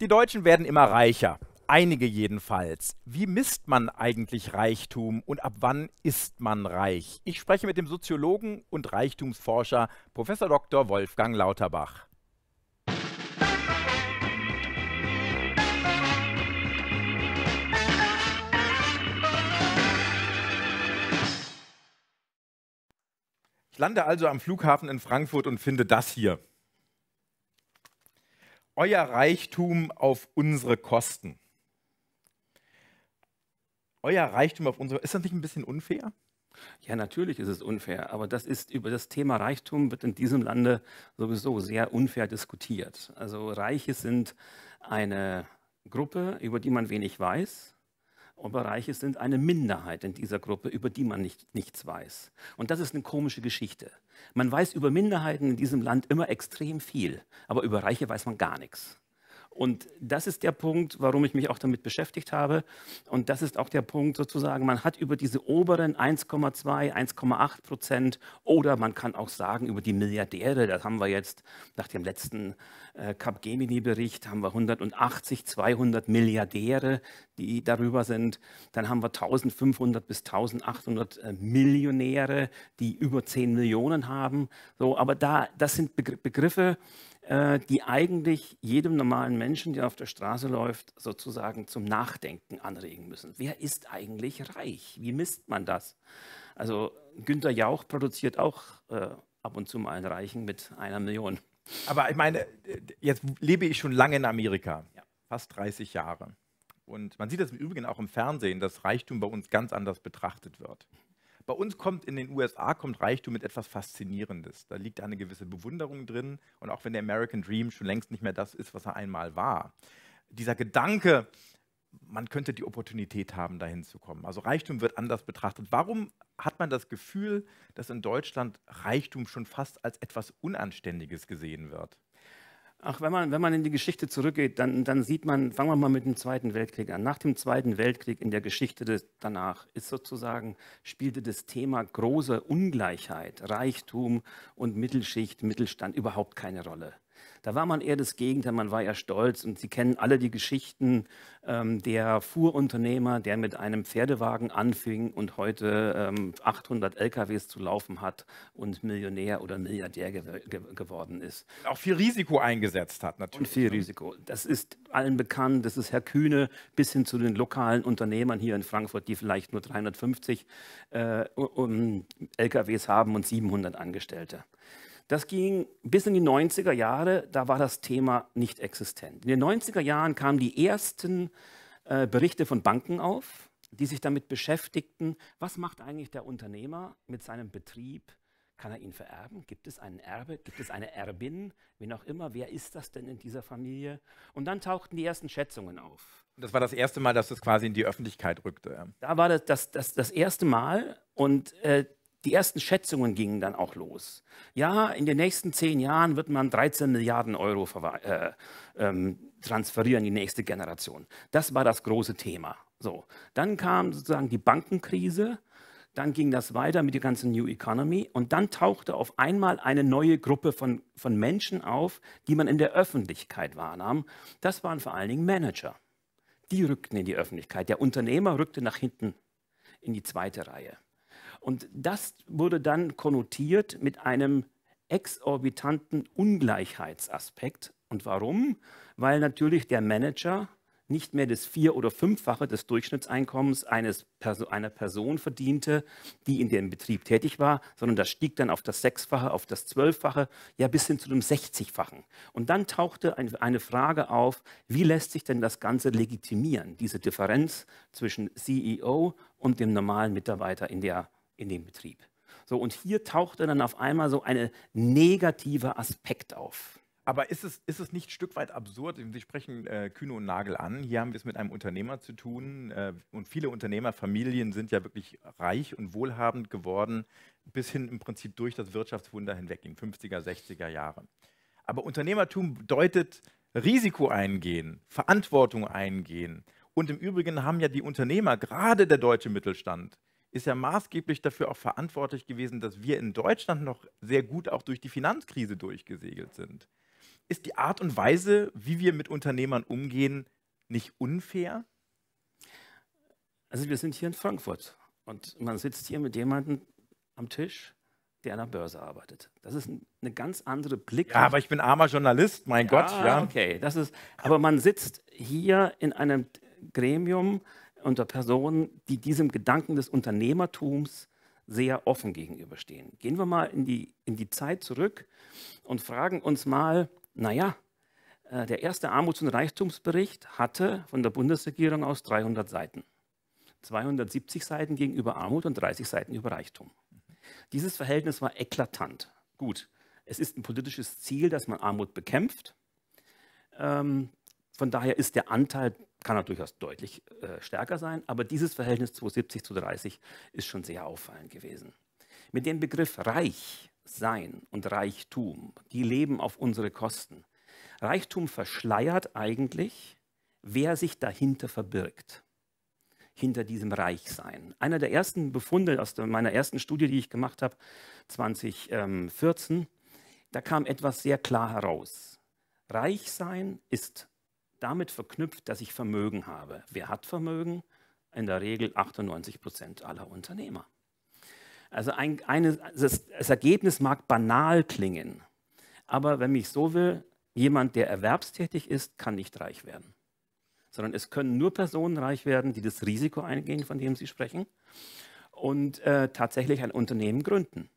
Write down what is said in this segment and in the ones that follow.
Die Deutschen werden immer reicher. Einige jedenfalls. Wie misst man eigentlich Reichtum und ab wann ist man reich? Ich spreche mit dem Soziologen und Reichtumsforscher Prof. Dr. Wolfgang Lauterbach. Ich lande also am Flughafen in Frankfurt und finde das hier. Euer Reichtum auf unsere Kosten. Euer Reichtum auf unsere Ist das nicht ein bisschen unfair? Ja, natürlich ist es unfair, aber das ist über das Thema Reichtum wird in diesem Lande sowieso sehr unfair diskutiert. Also Reiche sind eine Gruppe, über die man wenig weiß aber Reiche sind eine Minderheit in dieser Gruppe, über die man nicht, nichts weiß. Und das ist eine komische Geschichte. Man weiß über Minderheiten in diesem Land immer extrem viel, aber über Reiche weiß man gar nichts. Und das ist der Punkt, warum ich mich auch damit beschäftigt habe. Und das ist auch der Punkt sozusagen, man hat über diese oberen 1,2, 1,8 Prozent oder man kann auch sagen über die Milliardäre, das haben wir jetzt nach dem letzten äh, Capgemini-Bericht, haben wir 180, 200 Milliardäre, die darüber sind. Dann haben wir 1500 bis 1800 äh, Millionäre, die über 10 Millionen haben. So, aber da, das sind Begriffe, äh, die eigentlich jedem normalen Menschen, der auf der Straße läuft, sozusagen zum Nachdenken anregen müssen. Wer ist eigentlich reich? Wie misst man das? Also Günter Jauch produziert auch äh, ab und zu mal einen Reichen mit einer Million. Aber ich meine, jetzt lebe ich schon lange in Amerika, ja. fast 30 Jahre. Und man sieht das im Übrigen auch im Fernsehen, dass Reichtum bei uns ganz anders betrachtet wird. Bei uns kommt in den USA kommt Reichtum mit etwas Faszinierendes. Da liegt eine gewisse Bewunderung drin. Und auch wenn der American Dream schon längst nicht mehr das ist, was er einmal war, dieser Gedanke, man könnte die Opportunität haben, dahin zu kommen. Also Reichtum wird anders betrachtet. Warum hat man das Gefühl, dass in Deutschland Reichtum schon fast als etwas Unanständiges gesehen wird? Ach, wenn man, wenn man in die Geschichte zurückgeht, dann, dann sieht man, fangen wir mal mit dem Zweiten Weltkrieg an. Nach dem Zweiten Weltkrieg in der Geschichte des, danach ist sozusagen, spielte das Thema große Ungleichheit, Reichtum und Mittelschicht, Mittelstand überhaupt keine Rolle. Da war man eher das Gegenteil, man war ja stolz und Sie kennen alle die Geschichten ähm, der Fuhrunternehmer, der mit einem Pferdewagen anfing und heute ähm, 800 LKWs zu laufen hat und Millionär oder Milliardär ge ge geworden ist. Auch viel Risiko eingesetzt hat natürlich. Und viel ne? Risiko. Das ist allen bekannt, das ist Herr Kühne bis hin zu den lokalen Unternehmern hier in Frankfurt, die vielleicht nur 350 äh, um LKWs haben und 700 Angestellte. Das ging bis in die 90er Jahre, da war das Thema nicht existent. In den 90er Jahren kamen die ersten äh, Berichte von Banken auf, die sich damit beschäftigten, was macht eigentlich der Unternehmer mit seinem Betrieb? Kann er ihn vererben? Gibt es einen Erbe? Gibt es eine Erbin? Wen auch immer. Wer ist das denn in dieser Familie? Und dann tauchten die ersten Schätzungen auf. Das war das erste Mal, dass das quasi in die Öffentlichkeit rückte. Da war das das, das, das erste Mal und äh, die ersten Schätzungen gingen dann auch los. Ja, in den nächsten zehn Jahren wird man 13 Milliarden Euro äh, ähm, transferieren die nächste Generation. Das war das große Thema. So, dann kam sozusagen die Bankenkrise, dann ging das weiter mit der ganzen New Economy und dann tauchte auf einmal eine neue Gruppe von, von Menschen auf, die man in der Öffentlichkeit wahrnahm. Das waren vor allen Dingen Manager. Die rückten in die Öffentlichkeit. Der Unternehmer rückte nach hinten in die zweite Reihe. Und das wurde dann konnotiert mit einem exorbitanten Ungleichheitsaspekt. Und warum? Weil natürlich der Manager nicht mehr das vier- oder fünffache des Durchschnittseinkommens eines Perso einer Person verdiente, die in dem Betrieb tätig war, sondern das stieg dann auf das sechsfache, auf das zwölffache, ja bis hin zu dem sechzigfachen. Und dann tauchte ein, eine Frage auf, wie lässt sich denn das Ganze legitimieren, diese Differenz zwischen CEO und dem normalen Mitarbeiter in der in dem Betrieb. So, und hier tauchte dann auf einmal so ein negativer Aspekt auf. Aber ist es, ist es nicht ein Stück weit absurd? Sie sprechen äh, Kühne und Nagel an. Hier haben wir es mit einem Unternehmer zu tun. Äh, und viele Unternehmerfamilien sind ja wirklich reich und wohlhabend geworden, bis hin im Prinzip durch das Wirtschaftswunder hinweg in 50er, 60er Jahre. Aber Unternehmertum bedeutet Risiko eingehen, Verantwortung eingehen. Und im Übrigen haben ja die Unternehmer, gerade der deutsche Mittelstand, ist ja maßgeblich dafür auch verantwortlich gewesen, dass wir in Deutschland noch sehr gut auch durch die Finanzkrise durchgesegelt sind. ist die Art und Weise, wie wir mit Unternehmern umgehen, nicht unfair? Also wir sind hier in Frankfurt und man sitzt hier mit jemandem am Tisch, der an der Börse arbeitet. Das ist eine ganz andere Blick. Ja, aber ich bin armer Journalist, mein ja, Gott. Ja, okay. Das ist, aber man sitzt hier in einem Gremium unter Personen, die diesem Gedanken des Unternehmertums sehr offen gegenüberstehen. Gehen wir mal in die, in die Zeit zurück und fragen uns mal, naja, äh, der erste Armuts- und Reichtumsbericht hatte von der Bundesregierung aus 300 Seiten. 270 Seiten gegenüber Armut und 30 Seiten über Reichtum. Dieses Verhältnis war eklatant. Gut, es ist ein politisches Ziel, dass man Armut bekämpft. Ähm, von daher ist der Anteil, kann er durchaus deutlich äh, stärker sein, aber dieses Verhältnis 270 zu 30 ist schon sehr auffallend gewesen. Mit dem Begriff Reich sein und Reichtum, die leben auf unsere Kosten. Reichtum verschleiert eigentlich, wer sich dahinter verbirgt hinter diesem Reichsein. Einer der ersten Befunde aus meiner ersten Studie, die ich gemacht habe, 2014, da kam etwas sehr klar heraus. Reichsein ist damit verknüpft, dass ich Vermögen habe. Wer hat Vermögen? In der Regel 98 Prozent aller Unternehmer. Also ein, eine, das, das Ergebnis mag banal klingen, aber wenn mich so will, jemand, der erwerbstätig ist, kann nicht reich werden sondern es können nur Personen reich werden, die das Risiko eingehen, von dem Sie sprechen, und äh, tatsächlich ein Unternehmen gründen.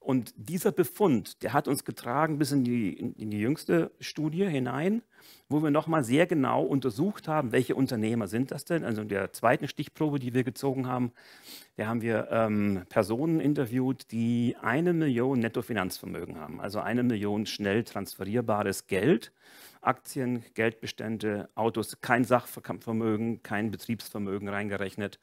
Und dieser Befund, der hat uns getragen bis in die, in, die jüngste Studie hinein, wo wir nochmal sehr genau untersucht haben, welche Unternehmer sind das denn. Also in der zweiten Stichprobe, die wir gezogen haben, da haben wir ähm, Personen interviewt, die eine Million Nettofinanzvermögen haben, also eine Million schnell transferierbares Geld Aktien, Geldbestände, Autos, kein Sachvermögen, kein Betriebsvermögen reingerechnet,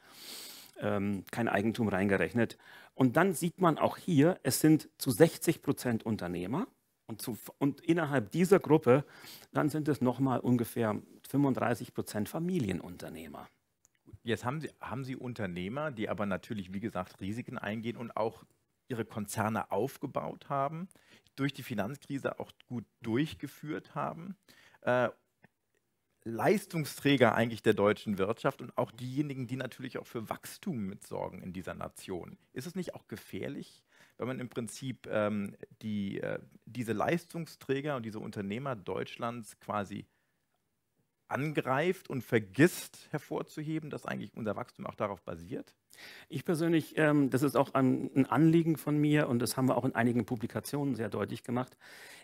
ähm, kein Eigentum reingerechnet. Und dann sieht man auch hier, es sind zu 60 Prozent Unternehmer und, zu, und innerhalb dieser Gruppe, dann sind es nochmal ungefähr 35 Prozent Familienunternehmer. Jetzt haben Sie, haben Sie Unternehmer, die aber natürlich, wie gesagt, Risiken eingehen und auch ihre Konzerne aufgebaut haben, durch die Finanzkrise auch gut durchgeführt haben. Leistungsträger eigentlich der deutschen Wirtschaft und auch diejenigen, die natürlich auch für Wachstum mitsorgen in dieser Nation. Ist es nicht auch gefährlich, wenn man im Prinzip ähm, die, äh, diese Leistungsträger und diese Unternehmer Deutschlands quasi angreift und vergisst hervorzuheben, dass eigentlich unser Wachstum auch darauf basiert? Ich persönlich, ähm, das ist auch ein, ein, Anliegen von mir und das haben wir auch in einigen Publikationen sehr deutlich gemacht.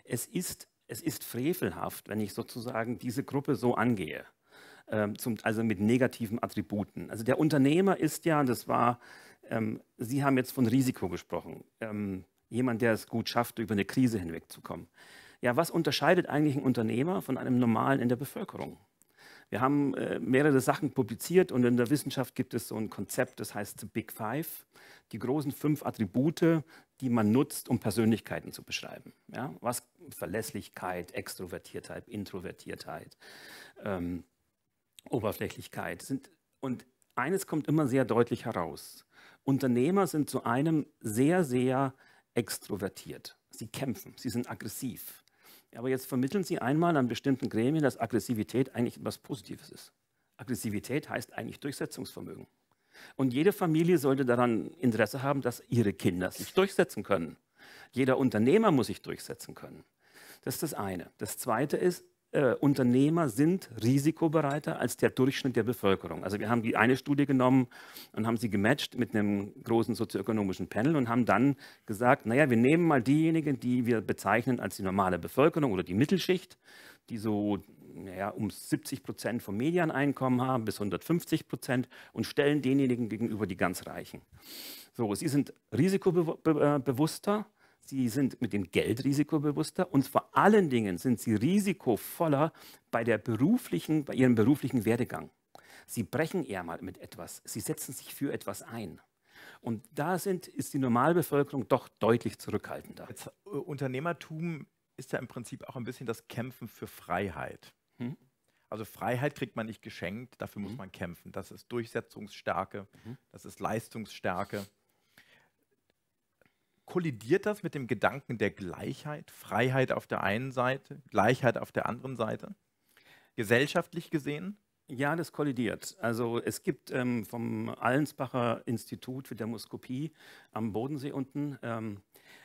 Es ist, es ist frevelhaft, wenn ich sozusagen diese Gruppe so angehe. Ähm, zum, also mit negativen Attributen. Also der Unternehmer ist ja, das war, ähm, Sie haben jetzt von Risiko gesprochen, ähm, jemand, der es gut schafft, über eine Krise hinwegzukommen. Ja, was unterscheidet eigentlich ein Unternehmer von einem Normalen in der Bevölkerung? Wir haben äh, mehrere Sachen publiziert und in der Wissenschaft gibt es so ein Konzept, das heißt The Big Five, die großen fünf Attribute, die man nutzt, um Persönlichkeiten zu beschreiben. Ja? Was Verlässlichkeit, Extrovertiertheit, Introvertiertheit, ähm, Oberflächlichkeit sind. Und eines kommt immer sehr deutlich heraus. Unternehmer sind zu einem sehr, sehr extrovertiert. Sie kämpfen, sie sind aggressiv. Aber jetzt vermitteln Sie einmal an bestimmten Gremien, dass Aggressivität eigentlich etwas Positives ist. Aggressivität heißt eigentlich Durchsetzungsvermögen. Und jede Familie sollte daran Interesse haben, dass ihre Kinder sich durchsetzen können. Jeder Unternehmer muss sich durchsetzen können. Das ist das eine. Das zweite ist, äh, Unternehmer sind risikobereiter als der Durchschnitt der Bevölkerung. Also wir haben die eine Studie genommen und haben sie gematcht mit einem großen sozioökonomischen Panel und haben dann gesagt, naja, wir nehmen mal diejenigen, die wir bezeichnen als die normale Bevölkerung oder die Mittelschicht, die so naja, um 70 Prozent vom Medianeinkommen haben bis 150 Prozent und stellen denjenigen gegenüber die ganz Reichen. So, sie sind risikobewusster, Sie sind mit dem Geldrisiko bewusster und vor allen Dingen sind sie risikovoller bei, der beruflichen, bei ihrem beruflichen Werdegang. Sie brechen eher mal mit etwas, sie setzen sich für etwas ein. Und da sind, ist die Normalbevölkerung doch deutlich zurückhaltender. Jetzt, äh, Unternehmertum ist ja im Prinzip auch ein bisschen das Kämpfen für Freiheit. Hm? Also Freiheit kriegt man nicht geschenkt, dafür muss hm? man kämpfen. Das ist Durchsetzungsstärke, hm? das ist Leistungsstärke. Kollidiert das mit dem Gedanken der Gleichheit, Freiheit auf der einen Seite, Gleichheit auf der anderen Seite? Gesellschaftlich gesehen? Ja, das kollidiert. Also es gibt ähm, vom Allensbacher Institut für Demoskopie am Bodensee unten ähm,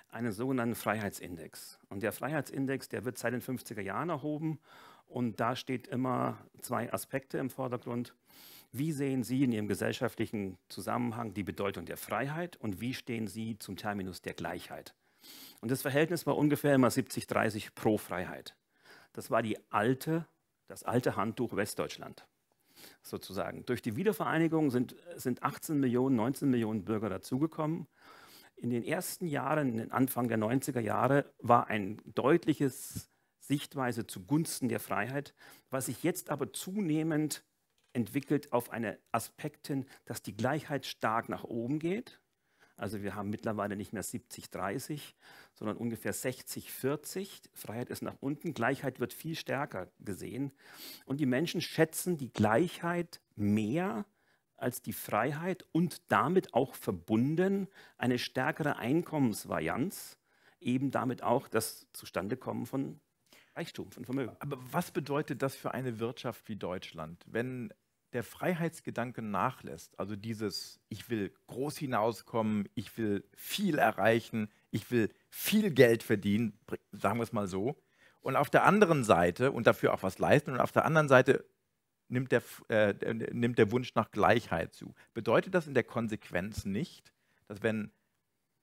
einen sogenannten Freiheitsindex. Und der Freiheitsindex, der wird seit den 50er Jahren erhoben und da steht immer zwei Aspekte im Vordergrund. Wie sehen Sie in Ihrem gesellschaftlichen Zusammenhang die Bedeutung der Freiheit und wie stehen Sie zum Terminus der Gleichheit? Und das Verhältnis war ungefähr immer 70-30 pro Freiheit. Das war die alte, das alte Handtuch Westdeutschland sozusagen. Durch die Wiedervereinigung sind, sind 18 Millionen, 19 Millionen Bürger dazugekommen. In den ersten Jahren, Anfang der 90er Jahre, war ein deutliches Sichtweise zugunsten der Freiheit, was sich jetzt aber zunehmend entwickelt auf eine Aspekt hin, dass die Gleichheit stark nach oben geht. Also wir haben mittlerweile nicht mehr 70-30, sondern ungefähr 60-40. Freiheit ist nach unten, Gleichheit wird viel stärker gesehen. Und die Menschen schätzen die Gleichheit mehr als die Freiheit und damit auch verbunden eine stärkere Einkommensvarianz, eben damit auch das Zustandekommen von Reichtum, von Vermögen. Aber was bedeutet das für eine Wirtschaft wie Deutschland, wenn der Freiheitsgedanke nachlässt, also dieses, ich will groß hinauskommen, ich will viel erreichen, ich will viel Geld verdienen, sagen wir es mal so, und auf der anderen Seite und dafür auch was leisten und auf der anderen Seite nimmt der, äh, nimmt der Wunsch nach Gleichheit zu. Bedeutet das in der Konsequenz nicht, dass wenn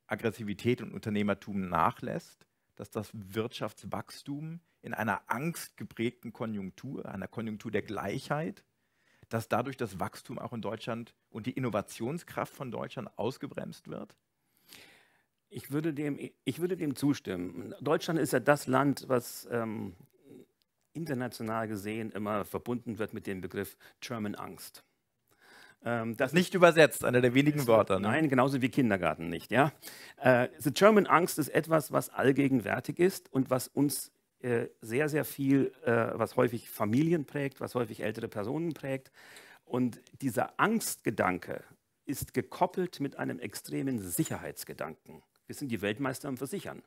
Aggressivität und Unternehmertum nachlässt, dass das Wirtschaftswachstum in einer angstgeprägten Konjunktur, einer Konjunktur der Gleichheit, dass dadurch das Wachstum auch in Deutschland und die Innovationskraft von Deutschland ausgebremst wird? Ich würde dem, ich würde dem zustimmen. Deutschland ist ja das Land, was ähm, international gesehen immer verbunden wird mit dem Begriff German Angst. Ähm, das nicht übersetzt, einer der wenigen Wörter. Ne? Nein, genauso wie Kindergarten nicht. Ja? Äh, the German Angst ist etwas, was allgegenwärtig ist und was uns sehr, sehr viel, äh, was häufig Familien prägt, was häufig ältere Personen prägt. Und dieser Angstgedanke ist gekoppelt mit einem extremen Sicherheitsgedanken. Wir sind die Weltmeister im Versichern.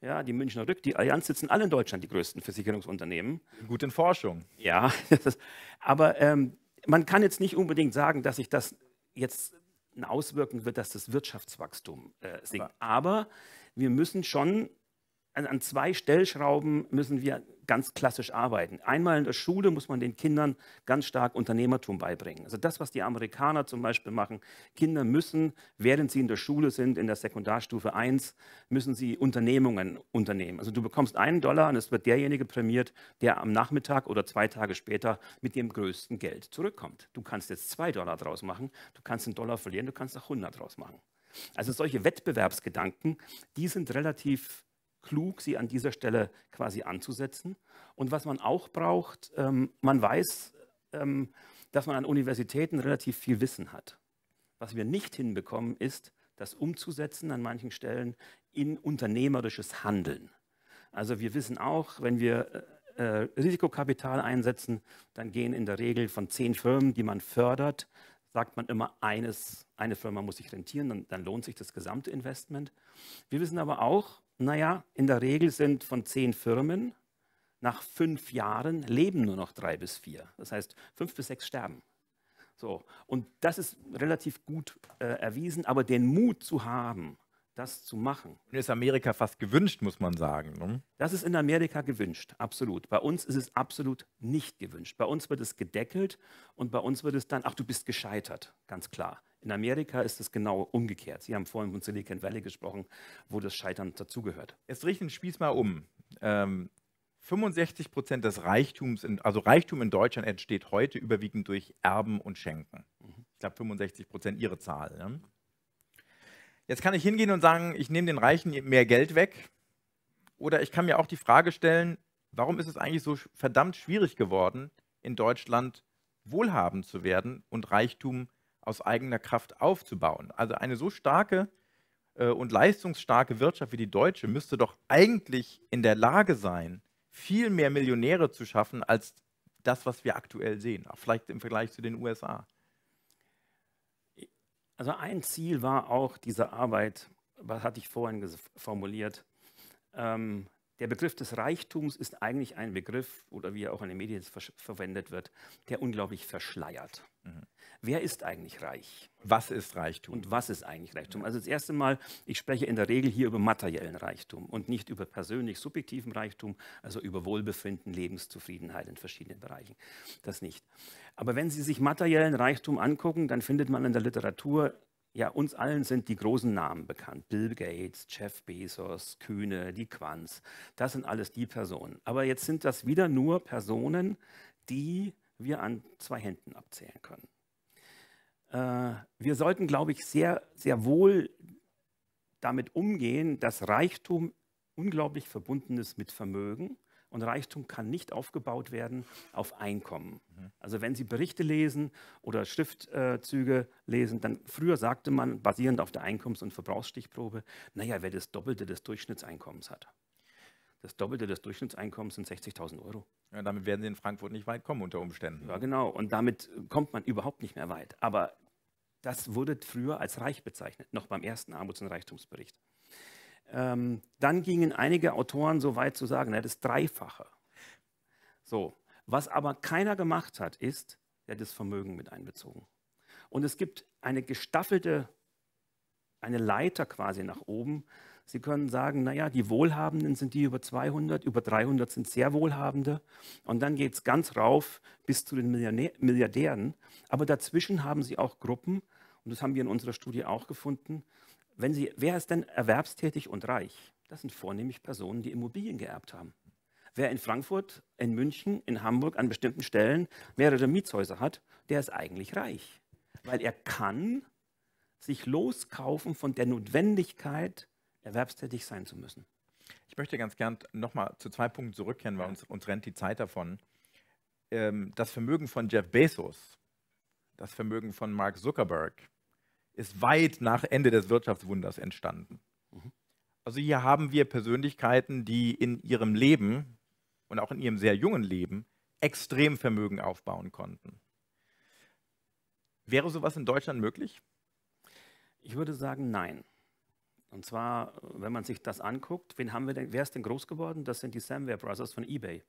Ja, die Münchner Rück, die Allianz sitzen alle in Deutschland, die größten Versicherungsunternehmen. Gut in Forschung. Ja, aber ähm, man kann jetzt nicht unbedingt sagen, dass sich das jetzt auswirken wird, dass das Wirtschaftswachstum äh, sinkt. Aber wir müssen schon an, an zwei Stellschrauben müssen wir ganz klassisch arbeiten. Einmal in der Schule muss man den Kindern ganz stark Unternehmertum beibringen. Also das, was die Amerikaner zum Beispiel machen. Kinder müssen, während sie in der Schule sind, in der Sekundarstufe 1, müssen sie Unternehmungen unternehmen. Also du bekommst einen Dollar und es wird derjenige prämiert, der am Nachmittag oder zwei Tage später mit dem größten Geld zurückkommt. Du kannst jetzt zwei Dollar draus machen, du kannst einen Dollar verlieren, du kannst auch 100 draus machen. Also solche Wettbewerbsgedanken, die sind relativ klug, sie an dieser Stelle quasi anzusetzen. Und was man auch braucht, ähm, man weiß, ähm, dass man an Universitäten relativ viel Wissen hat. Was wir nicht hinbekommen, ist, das umzusetzen an manchen Stellen in unternehmerisches Handeln. Also wir wissen auch, wenn wir äh, äh Risikokapital einsetzen, dann gehen in der Regel von zehn Firmen, die man fördert, sagt man immer, eines, eine Firma muss sich rentieren, dann, dann lohnt sich das gesamte Investment. Wir wissen aber auch, naja, in der Regel sind von zehn Firmen nach fünf Jahren leben nur noch drei bis vier. Das heißt, fünf bis sechs sterben. So, und das ist relativ gut äh, erwiesen, aber den Mut zu haben, das zu machen. Und ist Amerika fast gewünscht, muss man sagen. Ne? Das ist in Amerika gewünscht, absolut. Bei uns ist es absolut nicht gewünscht. Bei uns wird es gedeckelt und bei uns wird es dann, ach, du bist gescheitert, ganz klar. In Amerika ist es genau umgekehrt. Sie haben vorhin von Silicon Valley gesprochen, wo das Scheitern dazugehört. Jetzt richten den Spieß mal um. Ähm, 65 Prozent des Reichtums, in, also Reichtum in Deutschland entsteht heute überwiegend durch Erben und Schenken. Mhm. Ich glaube 65 Prozent ihre Zahl. Ne? Jetzt kann ich hingehen und sagen, ich nehme den Reichen mehr Geld weg. Oder ich kann mir auch die Frage stellen, warum ist es eigentlich so verdammt schwierig geworden, in Deutschland wohlhabend zu werden und Reichtum aus eigener Kraft aufzubauen. Also eine so starke äh, und leistungsstarke Wirtschaft wie die deutsche müsste doch eigentlich in der Lage sein, viel mehr Millionäre zu schaffen als das, was wir aktuell sehen, auch vielleicht im Vergleich zu den USA. Also ein Ziel war auch dieser Arbeit was hatte ich vorhin formuliert? Ähm, der Begriff des Reichtums ist eigentlich ein Begriff, oder wie er auch in den Medien ver verwendet wird, der unglaublich verschleiert. Mhm. Wer ist eigentlich reich? Was ist Reichtum? Und was ist eigentlich Reichtum? Also das erste Mal, ich spreche in der Regel hier über materiellen Reichtum und nicht über persönlich subjektiven Reichtum, also über Wohlbefinden, Lebenszufriedenheit in verschiedenen Bereichen. Das nicht. Aber wenn Sie sich materiellen Reichtum angucken, dann findet man in der Literatur ja, uns allen sind die großen Namen bekannt. Bill Gates, Jeff Bezos, Kühne, die Quanz. Das sind alles die Personen. Aber jetzt sind das wieder nur Personen, die wir an zwei Händen abzählen können. Äh, wir sollten, glaube ich, sehr, sehr wohl damit umgehen, dass Reichtum unglaublich verbunden ist mit Vermögen und Reichtum kann nicht aufgebaut werden auf Einkommen. Mhm. Also wenn Sie Berichte lesen oder Schriftzüge lesen, dann früher sagte man, basierend auf der Einkommens- und Verbrauchsstichprobe, naja, wer das Doppelte des Durchschnittseinkommens hat. Das Doppelte des Durchschnittseinkommens sind 60.000 Euro. Ja, damit werden Sie in Frankfurt nicht weit kommen unter Umständen. Ja, genau. Und damit kommt man überhaupt nicht mehr weit. Aber das wurde früher als reich bezeichnet, noch beim ersten Armuts- und Reichtumsbericht. Ähm, dann gingen einige Autoren so weit zu sagen, er das Dreifache. So, was aber keiner gemacht hat, ist, er hat das Vermögen mit einbezogen. Und es gibt eine gestaffelte, eine Leiter quasi nach oben. Sie können sagen, naja, die Wohlhabenden sind die über 200, über 300 sind sehr Wohlhabende. Und dann geht es ganz rauf bis zu den Milliardären. Aber dazwischen haben Sie auch Gruppen, und das haben wir in unserer Studie auch gefunden, wenn Sie, wer ist denn erwerbstätig und reich? Das sind vornehmlich Personen, die Immobilien geerbt haben. Wer in Frankfurt, in München, in Hamburg an bestimmten Stellen mehrere Mietshäuser hat, der ist eigentlich reich. Weil er kann sich loskaufen von der Notwendigkeit, erwerbstätig sein zu müssen. Ich möchte ganz gern nochmal zu zwei Punkten zurückkehren, weil uns, uns rennt die Zeit davon. Ähm, das Vermögen von Jeff Bezos, das Vermögen von Mark Zuckerberg, ist weit nach Ende des Wirtschaftswunders entstanden. Mhm. Also hier haben wir Persönlichkeiten, die in ihrem Leben und auch in ihrem sehr jungen Leben extrem Vermögen aufbauen konnten. Wäre sowas in Deutschland möglich? Ich würde sagen, nein. Und zwar, wenn man sich das anguckt, wen haben wir denn, wer ist denn groß geworden? Das sind die Samware Brothers von eBay.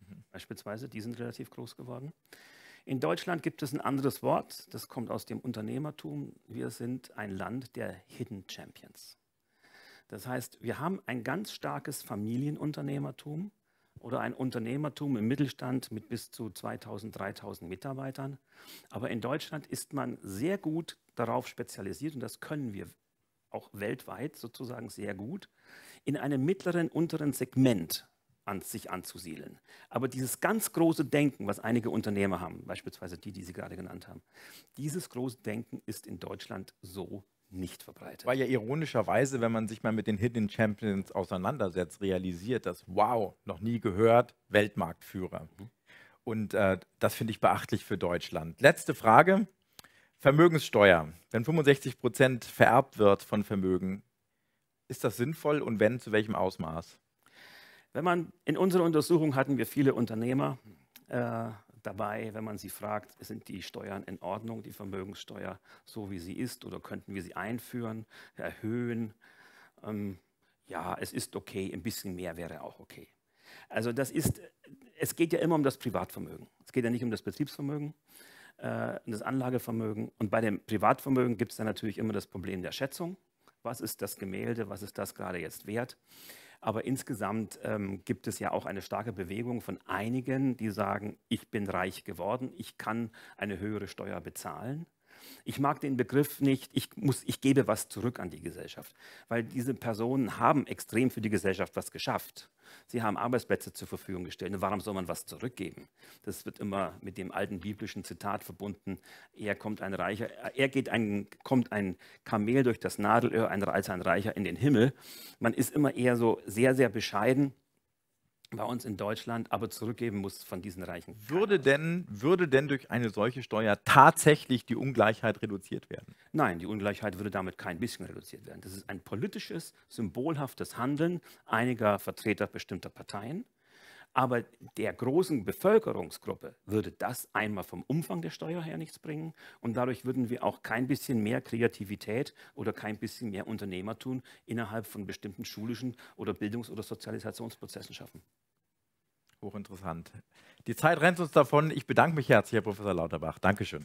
Mhm. Beispielsweise, die sind relativ groß geworden. In Deutschland gibt es ein anderes Wort, das kommt aus dem Unternehmertum. Wir sind ein Land der Hidden Champions. Das heißt, wir haben ein ganz starkes Familienunternehmertum oder ein Unternehmertum im Mittelstand mit bis zu 2000, 3000 Mitarbeitern. Aber in Deutschland ist man sehr gut darauf spezialisiert und das können wir auch weltweit sozusagen sehr gut, in einem mittleren, unteren Segment an sich anzusiedeln. Aber dieses ganz große Denken, was einige Unternehmer haben, beispielsweise die, die Sie gerade genannt haben, dieses große Denken ist in Deutschland so nicht verbreitet. Weil ja ironischerweise, wenn man sich mal mit den Hidden Champions auseinandersetzt, realisiert, dass wow, noch nie gehört, Weltmarktführer. Mhm. Und äh, das finde ich beachtlich für Deutschland. Letzte Frage. Vermögenssteuer. Wenn 65 Prozent vererbt wird von Vermögen, ist das sinnvoll und wenn, zu welchem Ausmaß? Wenn man in unserer Untersuchung hatten wir viele Unternehmer äh, dabei, wenn man sie fragt, sind die Steuern in Ordnung, die Vermögenssteuer so wie sie ist oder könnten wir sie einführen, erhöhen? Ähm, ja, es ist okay, ein bisschen mehr wäre auch okay. Also das ist, es geht ja immer um das Privatvermögen. Es geht ja nicht um das Betriebsvermögen, äh, das Anlagevermögen. Und bei dem Privatvermögen gibt es dann natürlich immer das Problem der Schätzung. Was ist das Gemälde? Was ist das gerade jetzt wert? Aber insgesamt ähm, gibt es ja auch eine starke Bewegung von einigen, die sagen, ich bin reich geworden, ich kann eine höhere Steuer bezahlen. Ich mag den Begriff nicht, ich, muss, ich gebe was zurück an die Gesellschaft, weil diese Personen haben extrem für die Gesellschaft was geschafft. Sie haben Arbeitsplätze zur Verfügung gestellt. Und warum soll man was zurückgeben? Das wird immer mit dem alten biblischen Zitat verbunden. Er kommt ein Reicher, er geht ein, kommt ein Kamel durch das Nadelöhr als ein Reicher in den Himmel. Man ist immer eher so sehr, sehr bescheiden bei uns in Deutschland aber zurückgeben muss von diesen Reichen. Würde denn, würde denn durch eine solche Steuer tatsächlich die Ungleichheit reduziert werden? Nein, die Ungleichheit würde damit kein bisschen reduziert werden. Das ist ein politisches, symbolhaftes Handeln einiger Vertreter bestimmter Parteien. Aber der großen Bevölkerungsgruppe würde das einmal vom Umfang der Steuer her nichts bringen und dadurch würden wir auch kein bisschen mehr Kreativität oder kein bisschen mehr Unternehmertum innerhalb von bestimmten schulischen oder Bildungs- oder Sozialisationsprozessen schaffen. Hochinteressant. Die Zeit rennt uns davon. Ich bedanke mich herzlich, Herr Professor Lauterbach. Dankeschön.